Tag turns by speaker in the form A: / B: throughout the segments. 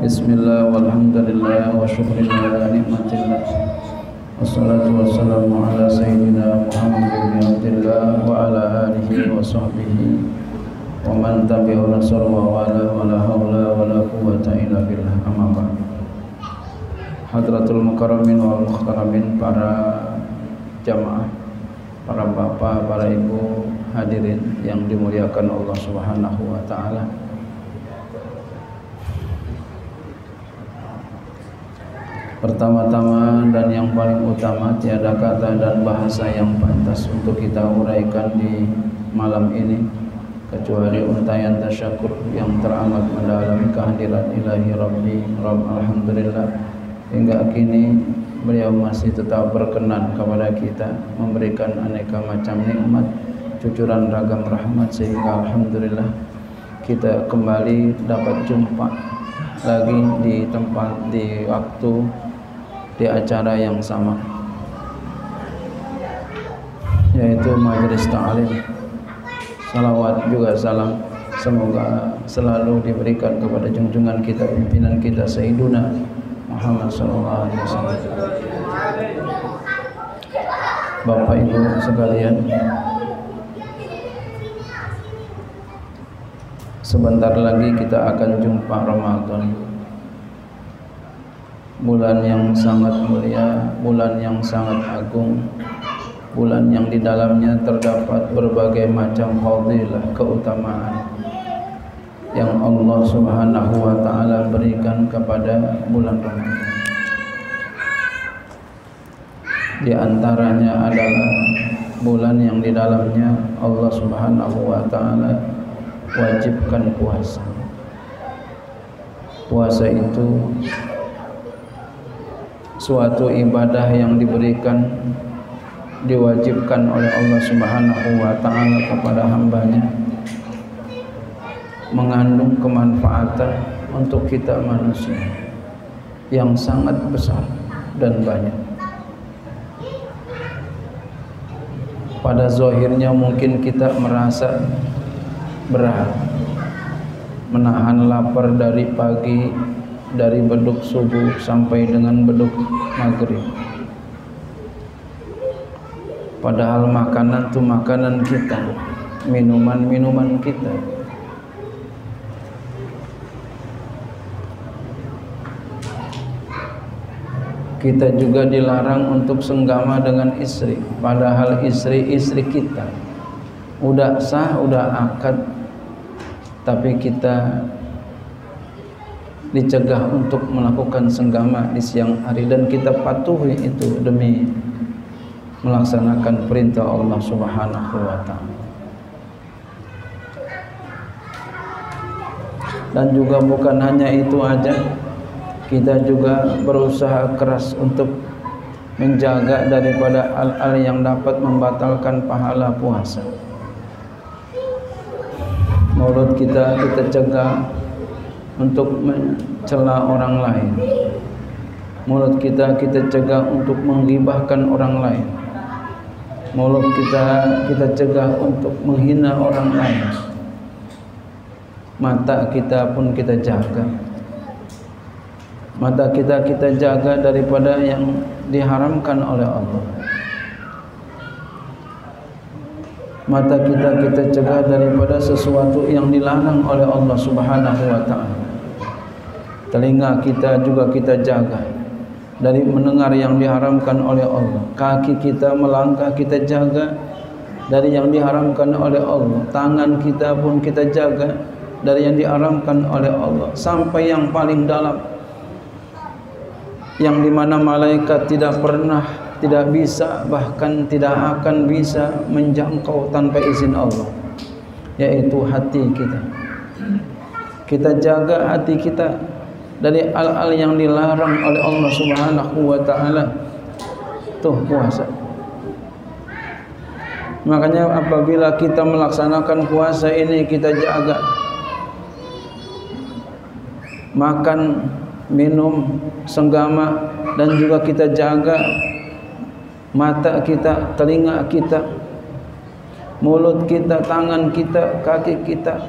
A: Bismillah walhamdulillah wa syukurillah nikmatillah Wassalatu wassalamu ala sayyidina Muhammad bin Abdullah wa ala alihi wa sahbihi. Wa man tabi'u nasar wa wala wa la hawla wa la quwwata illa billah. Amma ba'd. Hadratul mukarramin wal mukhtaramin para jamaah para bapak, para ibu hadirin yang dimuliakan Allah Subhanahu wa taala Pertama-tama dan yang paling utama tiada kata dan bahasa yang pantas untuk kita uraikan di malam ini kecuali untayan tasyakur yang teramat mendalam kehadiran ilahi Rabbi Rabb Alhamdulillah. Hingga kini beliau masih tetap berkenan kepada kita memberikan aneka macam nikmat cucuran ragam rahmat sehingga Alhamdulillah kita kembali dapat jumpa lagi di tempat di waktu di acara yang sama yaitu majelis ta'lim. Salawat juga salam semoga selalu diberikan kepada junjungan kita pimpinan kita Sayyiduna Muhammad sallallahu alaihi wasallam. Bapak Ibu sekalian Sebentar lagi kita akan jumpa Ramadan bulan yang sangat mulia, bulan yang sangat agung, bulan yang di dalamnya terdapat berbagai macam fadilah keutamaan yang Allah Subhanahu wa taala berikan kepada bulan Ramadan. Di antaranya adalah bulan yang di dalamnya Allah Subhanahu wa taala wajibkan puasa. Puasa itu suatu ibadah yang diberikan diwajibkan oleh Allah Subhanahu wa taala kepada hambanya mengandung kemanfaatan untuk kita manusia yang sangat besar dan banyak. Pada zahirnya mungkin kita merasa berat menahan lapar dari pagi dari beduk subuh sampai dengan beduk maghrib. Padahal makanan itu makanan kita minuman-minuman kita. Kita juga dilarang untuk senggama dengan istri padahal istri-istri kita. Udah sah, udah akad tapi kita dicegah untuk melakukan senggama di siang hari dan kita patuhi itu demi melaksanakan perintah Allah Subhanahu wa taala. Dan juga bukan hanya itu aja, kita juga berusaha keras untuk menjaga daripada hal-hal yang dapat membatalkan pahala puasa. Mulut kita kita cegah untuk mencela orang lain. Mulut kita kita cegah untuk menggibahkan orang lain. Mulut kita kita cegah untuk menghina orang lain. Mata kita pun kita jaga. Mata kita kita jaga daripada yang diharamkan oleh Allah. Mata kita kita cegah daripada sesuatu yang dilarang oleh Allah Subhanahu wa taala telinga kita juga kita jaga. Dari mendengar yang diharamkan oleh Allah. Kaki kita melangkah kita jaga. Dari yang diharamkan oleh Allah. Tangan kita pun kita jaga. Dari yang diharamkan oleh Allah. Sampai yang paling dalam. Yang di mana malaikat tidak pernah tidak bisa bahkan tidak akan bisa menjangkau tanpa izin Allah. Yaitu hati kita. Kita jaga hati kita dari hal-hal yang dilarang oleh Allah Subhanahu wa taala. Tuh puasa. Makanya apabila kita melaksanakan puasa ini kita jaga makan, minum, senggama dan juga kita jaga mata kita, telinga kita, mulut kita, tangan kita, kaki kita,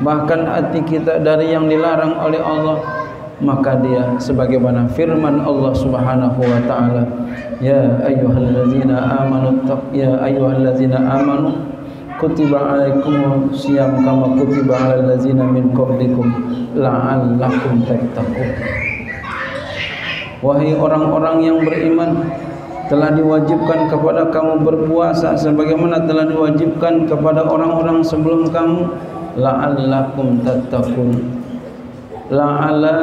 A: bahkan hati kita dari yang dilarang oleh Allah maka dia sebagaimana firman Allah Subhanahu wa taala ya ayyuhallazina amanu ya ayyuhallazina amanu kutiba alaikum siyam kama kutiba alal ladzina min qablikum la'allakum tattaqun. Wahai orang-orang yang beriman telah diwajibkan kepada kamu berpuasa sebagaimana telah diwajibkan kepada orang-orang sebelum kamu la'allakum tattaqun la'ala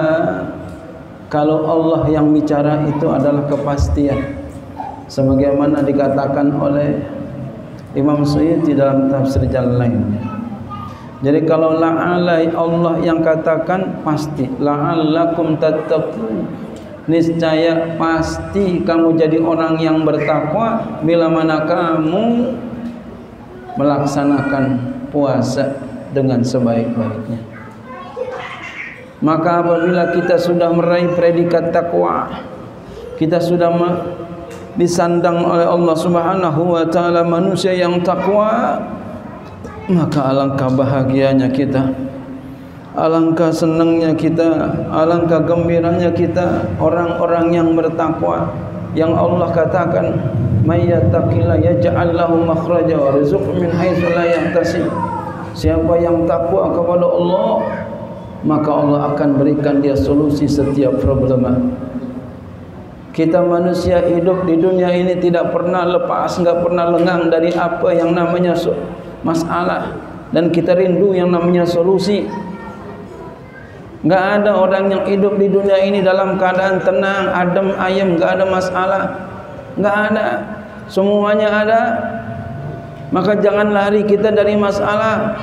A: kalau Allah yang bicara itu adalah kepastian. Sebagaimana dikatakan oleh Imam Suyuti dalam tafsir jalan lainnya jadi kalau la'ala Allah yang katakan pasti. La'allakum tattaqun. Niscaya pasti kamu jadi orang yang bertakwa bila mana kamu melaksanakan puasa dengan sebaik-baiknya maka apabila kita sudah meraih predikat takwa kita sudah disandang oleh Allah Subhanahu wa taala manusia yang takwa maka alangkah bahagianya kita alangkah senangnya kita alangkah gembiranya kita orang-orang yang bertakwa yang Allah katakan may yattaqilla yaj'al lahu makhraja wa rizqhu min haitsu la yahtasib. Siapa yang takwa kepada Allah maka Allah akan berikan dia solusi setiap problema. Kita manusia hidup di dunia ini tidak pernah lepas, enggak pernah lengang dari apa yang namanya masalah dan kita rindu yang namanya solusi. Enggak ada orang yang hidup di dunia ini dalam keadaan tenang, adem, ayem, enggak ada masalah. Enggak ada. Semuanya ada. Maka jangan lari kita dari masalah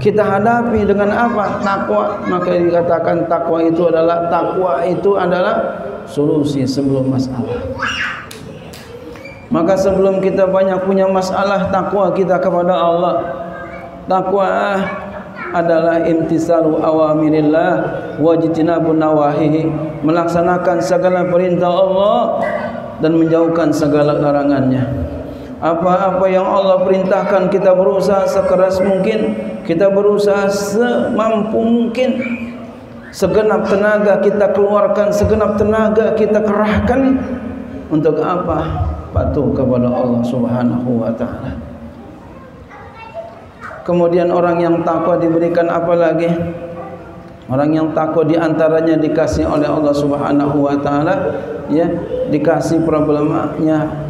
A: kita hadapi dengan apa? Takwa. Maka dikatakan takwa itu adalah takwa itu adalah solusi sebelum masalah. Maka sebelum kita banyak punya masalah takwa kita kepada Allah. Takwa adalah imtisalu awamirillah wajtinabun nawahihi melaksanakan segala perintah Allah dan menjauhkan segala larangannya apa-apa yang Allah perintahkan kita berusaha sekeras mungkin. Kita berusaha semampu mungkin. Segenap tenaga kita keluarkan segenap tenaga kita kerahkan. Untuk apa? Patuh kepada Allah Subhanahu wa taala. Kemudian orang yang takwa diberikan apa lagi? Orang yang takwa di antaranya dikasih oleh Allah Subhanahu wa taala ya dikasih problemnya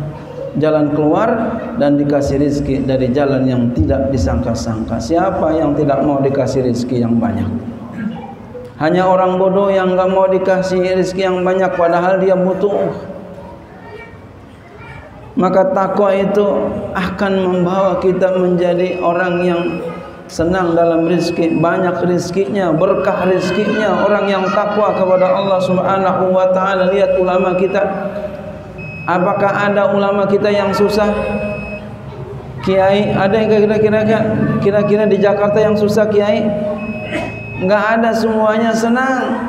A: jalan keluar dan dikasih rizki dari jalan yang tidak disangka-sangka. Siapa yang tidak mau dikasih rizki yang banyak? Hanya orang bodoh yang enggak mau dikasih rizki yang banyak padahal dia butuh. Maka takwa itu akan membawa kita menjadi orang yang senang dalam rizki, banyak rizkinya, berkah rizkinya. Orang yang takwa kepada Allah Subhanahu wa taala. Lihat ulama kita Apakah ada ulama kita yang susah? Kiai, ada yang kira-kira kira-kira di Jakarta yang susah kiai? Enggak ada semuanya senang.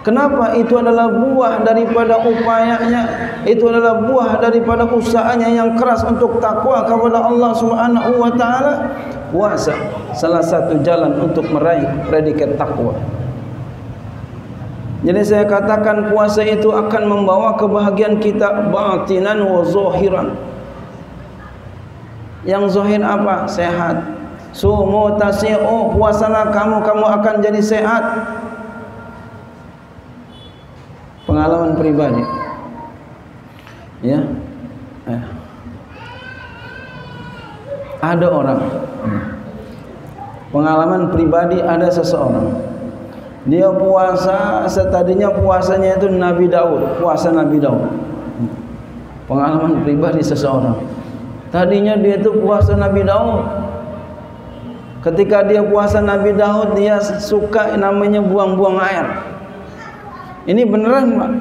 A: Kenapa? Itu adalah buah daripada upayanya. Itu adalah buah daripada usahanya yang keras untuk takwa kepada Allah Subhanahu wa taala. Puasa salah satu jalan untuk meraih predikat takwa. Jadi saya katakan puasa itu akan membawa kebahagiaan kita batinan wa zahiran. Yang zahir apa? Sehat. Sumu tasi'u puasalah kamu kamu akan jadi sehat. Pengalaman pribadi. Ya. Eh. Ada orang. Pengalaman pribadi ada seseorang dia puasa setadinya puasanya itu Nabi Daud, puasa Nabi Daud. Pengalaman pribadi seseorang. Tadinya dia itu puasa Nabi Daud. Ketika dia puasa Nabi Daud, dia suka namanya buang-buang air. Ini beneran, Pak.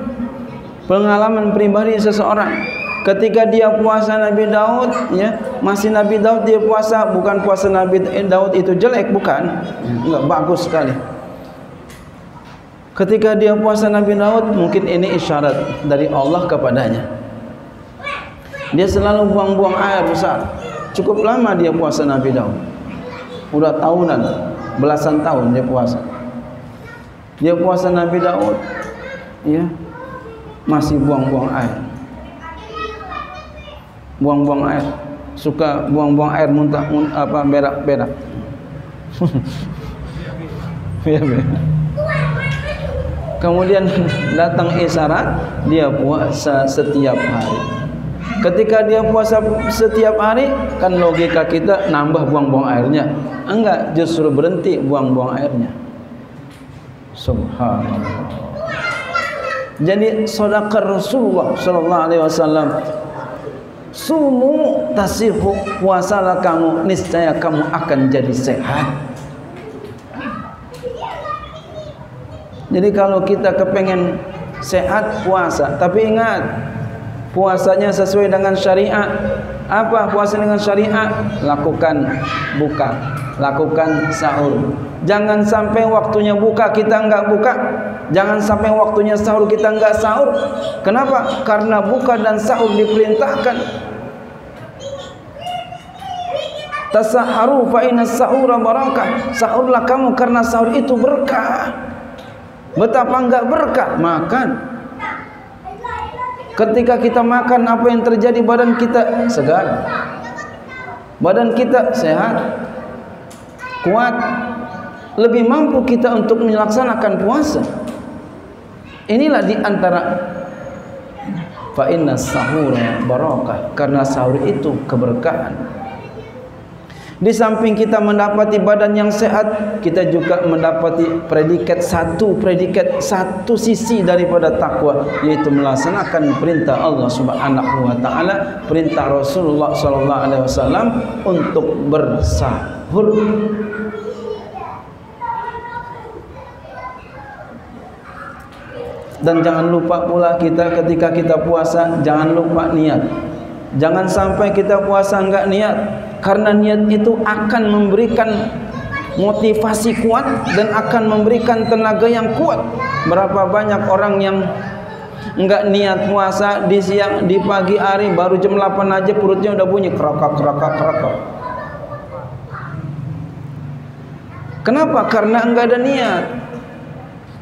A: Pengalaman pribadi seseorang. Ketika dia puasa Nabi Daud, ya, masih Nabi Daud dia puasa, bukan puasa Nabi Daud itu jelek, bukan. Enggak bagus sekali. Ketika dia puasa Nabi Daud, mungkin ini isyarat dari Allah kepadanya. Dia selalu buang-buang air besar. Cukup lama dia puasa Nabi Daud. Udah tahunan, belasan tahun dia puasa. Dia puasa Nabi Daud. Ya. Masih buang-buang air. Buang-buang air. Suka buang-buang air muntah, muntah apa berak-berak. ya, Kemudian datang isyarat dia puasa setiap hari. Ketika dia puasa setiap hari, kan logika kita nambah buang-buang airnya. Enggak, justru berhenti buang-buang airnya. Subhanallah. Jadi sedekah Rasulullah sallallahu alaihi wasallam Sumu tasihu puasalah kamu niscaya kamu akan jadi sehat. Jadi kalau kita kepengen sehat puasa, tapi ingat puasanya sesuai dengan syariat. Apa puasa dengan syariat? Lakukan buka, lakukan sahur. Jangan sampai waktunya buka kita enggak buka. Jangan sampai waktunya sahur kita enggak sahur. Kenapa? Karena buka dan sahur diperintahkan. Tasaharu fa inna sahura barakah. Sahurlah kamu karena sahur itu berkah. Betapa enggak berkah makan. Ketika kita makan apa yang terjadi badan kita segar. Badan kita sehat. Kuat. Lebih mampu kita untuk melaksanakan puasa. Inilah di antara fa inna sahura barakah karena sahur itu keberkahan. Di samping kita mendapati badan yang sehat, kita juga mendapati predikat satu predikat satu sisi daripada takwa yaitu melaksanakan perintah Allah Subhanahu wa taala, perintah Rasulullah sallallahu alaihi wasallam untuk bersahur. Dan jangan lupa pula kita ketika kita puasa jangan lupa niat. Jangan sampai kita puasa enggak niat karena niat itu akan memberikan motivasi kuat dan akan memberikan tenaga yang kuat. Berapa banyak orang yang enggak niat puasa di siang di pagi hari baru jam 8 aja perutnya udah bunyi kerakak kerakak kerakak kenapa? Karena enggak ada niat.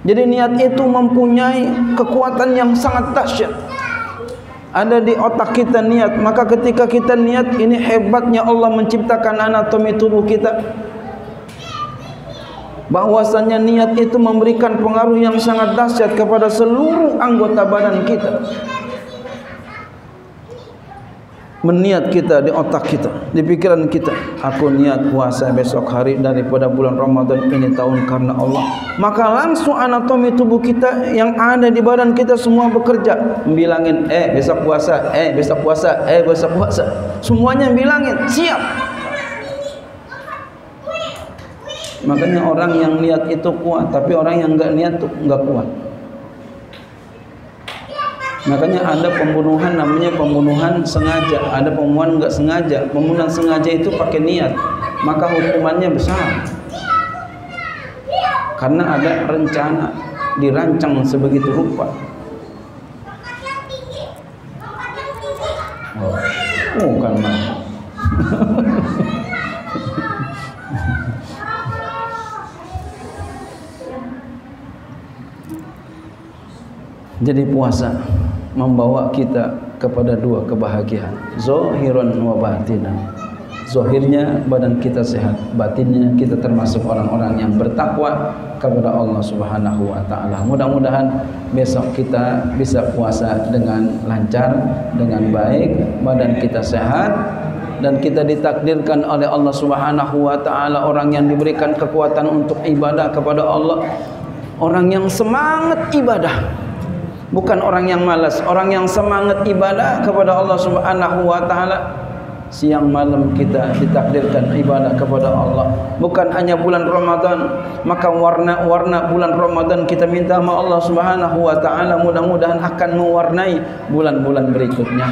A: Jadi niat itu mempunyai kekuatan yang sangat dahsyat ada di otak kita niat. Maka ketika kita niat ini hebatnya Allah menciptakan anatomi tubuh kita. Bahwasanya niat itu memberikan pengaruh yang sangat dahsyat kepada seluruh anggota badan kita meniat kita di otak kita, di pikiran kita. Aku niat puasa besok hari daripada bulan Ramadan ini tahun karena Allah. Maka langsung anatomi tubuh kita yang ada di badan kita semua bekerja. Bilangin, eh besok puasa, eh besok puasa, eh besok puasa. Semuanya bilangin, siap. Makanya orang yang niat itu kuat, tapi orang yang enggak niat itu enggak kuat. Makanya ada pembunuhan namanya pembunuhan sengaja, ada pembunuhan enggak sengaja. Pembunuhan sengaja itu pakai niat, maka hukumannya besar. Karena ada rencana dirancang sebegitu rupa. Oh, bukan mah. Jadi puasa membawa kita kepada dua kebahagiaan. Zahirun wa batinan zahirnya badan kita sehat batinnya kita termasuk orang-orang yang bertakwa kepada Allah Subhanahu wa taala. Mudah-mudahan besok kita bisa puasa dengan lancar dengan baik badan kita sehat dan kita ditakdirkan oleh Allah Subhanahu wa taala orang yang diberikan kekuatan untuk ibadah kepada Allah. Orang yang semangat ibadah bukan orang yang malas, orang yang semangat ibadah kepada Allah Subhanahu wa taala. Siang malam kita ditakdirkan ibadah kepada Allah. Bukan hanya bulan Ramadan, maka warna-warna bulan Ramadan kita minta sama Allah Subhanahu wa taala mudah-mudahan akan mewarnai bulan-bulan berikutnya.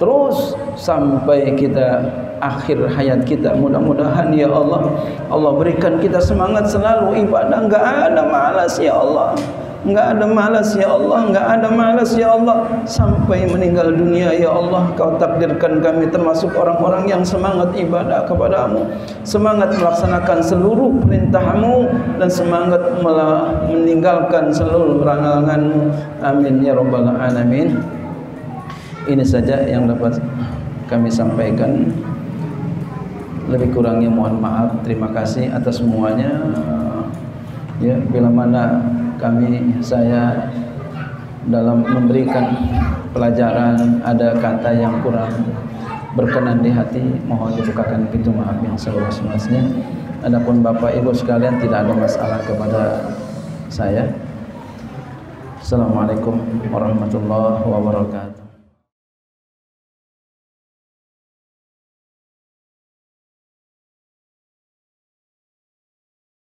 A: Terus sampai kita akhir hayat kita mudah-mudahan ya Allah Allah berikan kita semangat selalu ibadah enggak ada malas ya Allah enggak ada malas ya Allah enggak ada malas ya Allah. Sampai meninggal dunia ya Allah kau takdirkan kami termasuk orang-orang yang semangat ibadah kepadamu semangat melaksanakan seluruh perintahmu dan semangat meninggalkan seluruh laranganmu amin ya rabbal alamin. Ini saja yang dapat kami sampaikan. Lebih kurangnya mohon maaf terima kasih atas semuanya. Ya bila mana kami saya dalam memberikan pelajaran ada kata yang kurang berkenan di hati mohon dibukakan pintu maaf yang seluas-luasnya. Adapun Bapak Ibu sekalian tidak ada masalah kepada saya. Assalamualaikum warahmatullahi wabarakatuh